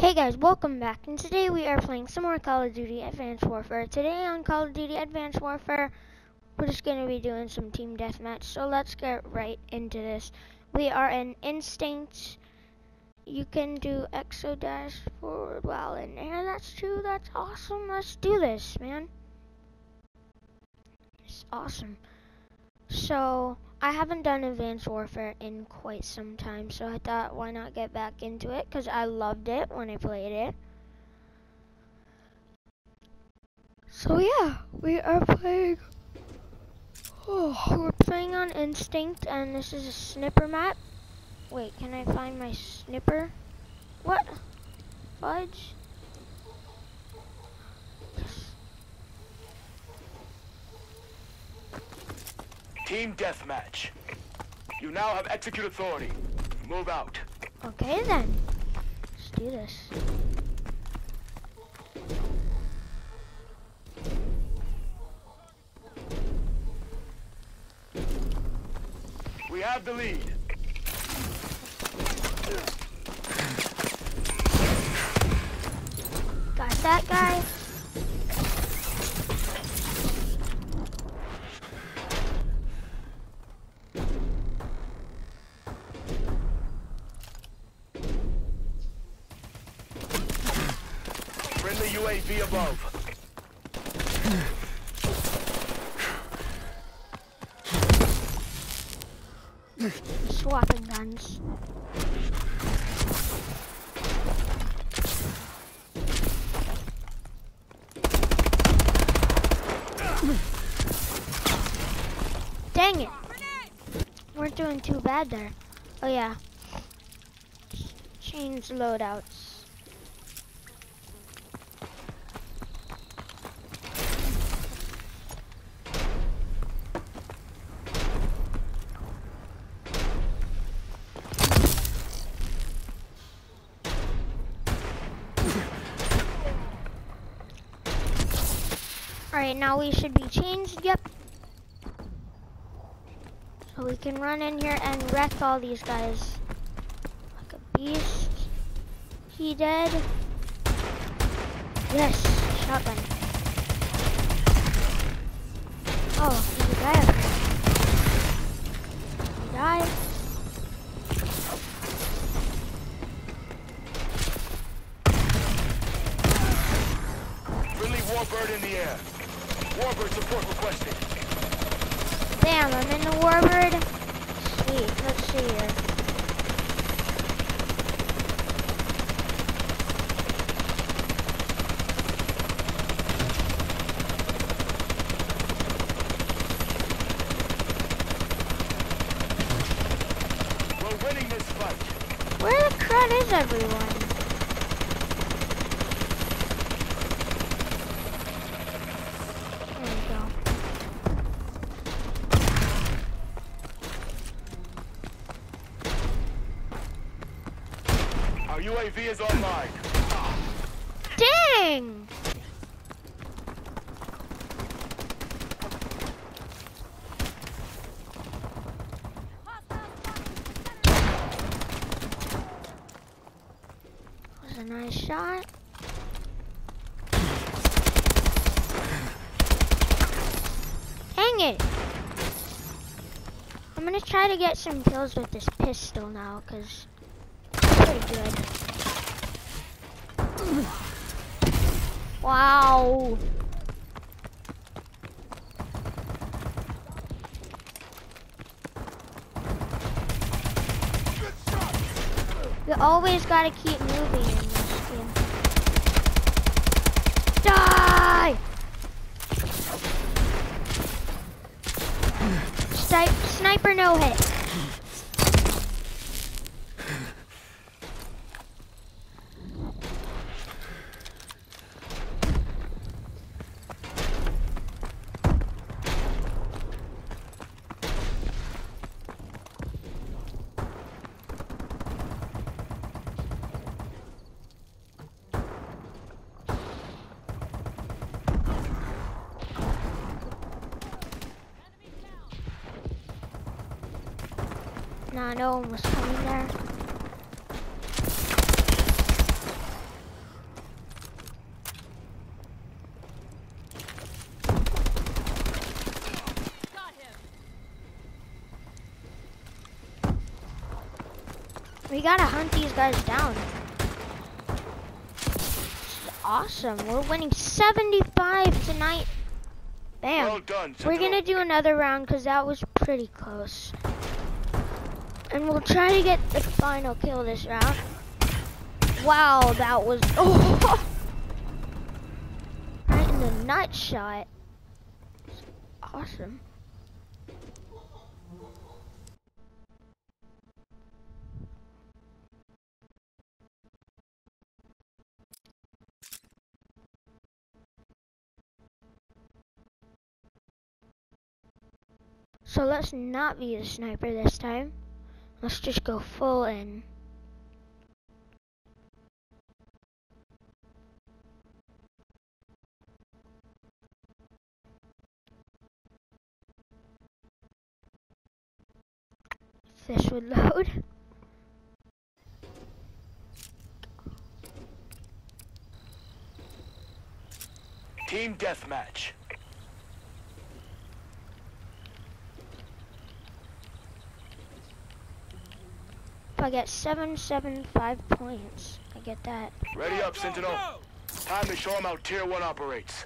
Hey guys, welcome back, and today we are playing some more Call of Duty Advanced Warfare. Today on Call of Duty Advanced Warfare, we're just going to be doing some team deathmatch, so let's get right into this. We are in Instincts. You can do Exodash forward while in air, that's true, that's awesome. Let's do this, man. It's awesome. So, I haven't done Advanced Warfare in quite some time, so I thought why not get back into it because I loved it when I played it. So yeah, we are playing. Oh, we're playing on Instinct, and this is a snipper map. Wait, can I find my snipper? What? Fudge? Team deathmatch. You now have execute authority. Move out. Okay then. Let's do this. We have the lead. Got that guy. Friendly UAV above. Swapping guns. Dang it. We're doing too bad there. Oh yeah. Change loadouts. Alright, now we should be changed, yep. So we can run in here and wreck all these guys. Like a beast. He dead. Yes, shotgun. Oh, there's a guy up here. He died. Friendly Warbird in the air. Warbird support requested. Damn, I'm in the warbird. Sweet, let's see here. We're winning this fight. Where the everyone? There we go. Our UAV is online. Dang! A nice shot. Dang it! I'm gonna try to get some kills with this pistol now, cause it's pretty good. Wow. You always gotta keep moving in this game. Die! Sniper no hit. Nah, no one was coming there. We gotta hunt these guys down. awesome. We're winning 75 tonight. Bam. Well done, We're gonna do another round because that was pretty close. And we'll try to get the final kill this round. Wow, that was oh, right in the nut shot. Awesome. So let's not be the sniper this time. Let's just go full in. This would load. Team deathmatch. If I get seven, seven, five points, I get that. Ready up, Sentinel. Time to show them how Tier 1 operates.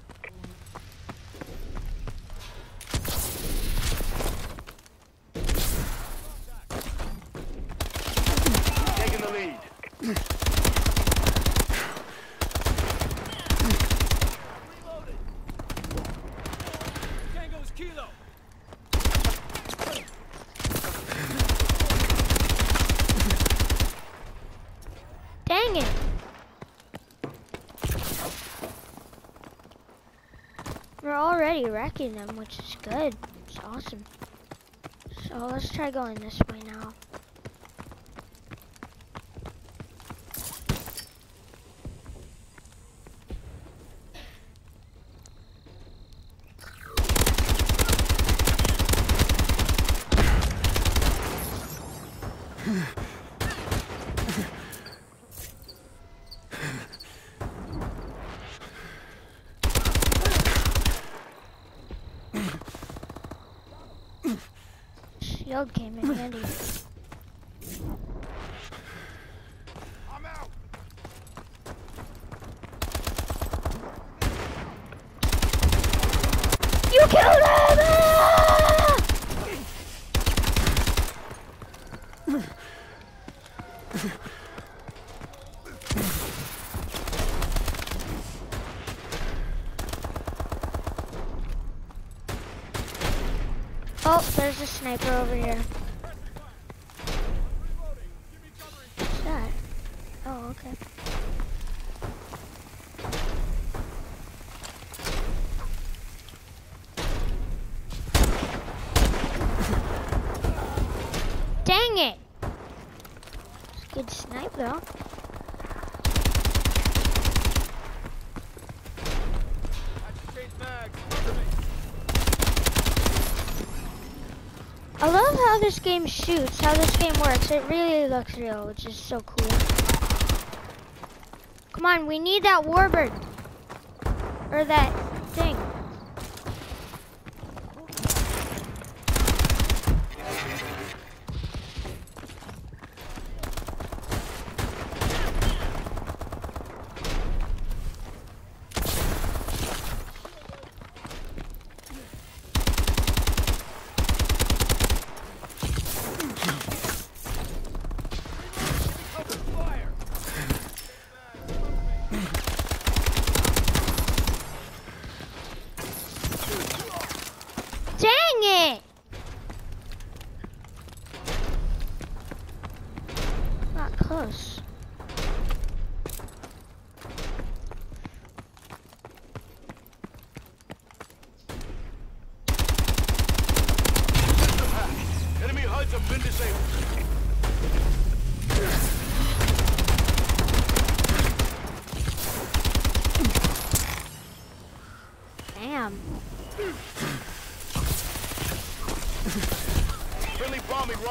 Taking the lead. We're already wrecking them, which is good. It's awesome. So let's try going this way now. Shield came in handy. There's a sniper over here. What's that? Oh, okay. Dang it! It's a good snipe though. Change mags. Cover me. I love how this game shoots, how this game works. It really looks real, which is so cool. Come on, we need that warbird. Or that thing. Open fire. Dang it! Not close. Enemy HUDs have been disabled.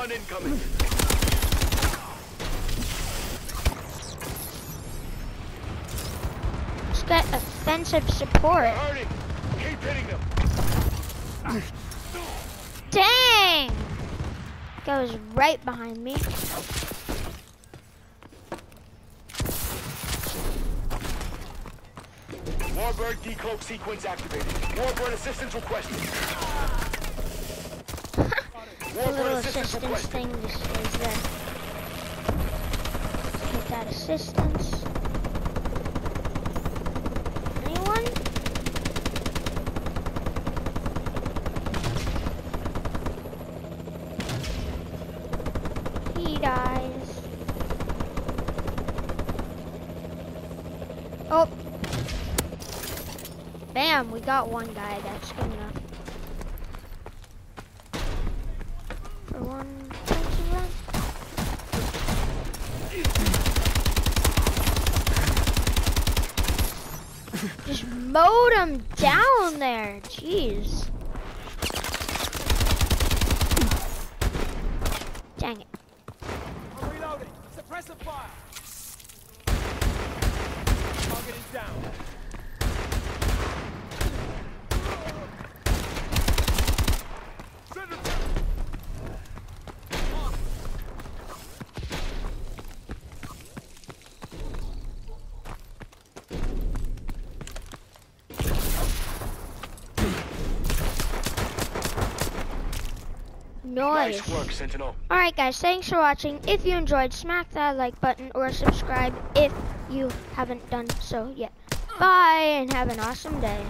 Recon incoming. Spe offensive support. Hardy, keep hitting them. Dang! Goes right behind me. Warbird decloak sequence activated. Warbird assistance requested. Warbird assistance thing just stays there. Get that assistance. Anyone? He dies. Oh. Bam, we got one guy. That's good enough. For one person run. Just him down there. Jeez. Dang it. I'm reloading. Suppressive fire. Target is down. Noise. Nice work, Sentinel. Alright guys, thanks for watching. If you enjoyed, smack that like button or subscribe if you haven't done so yet. Bye and have an awesome day.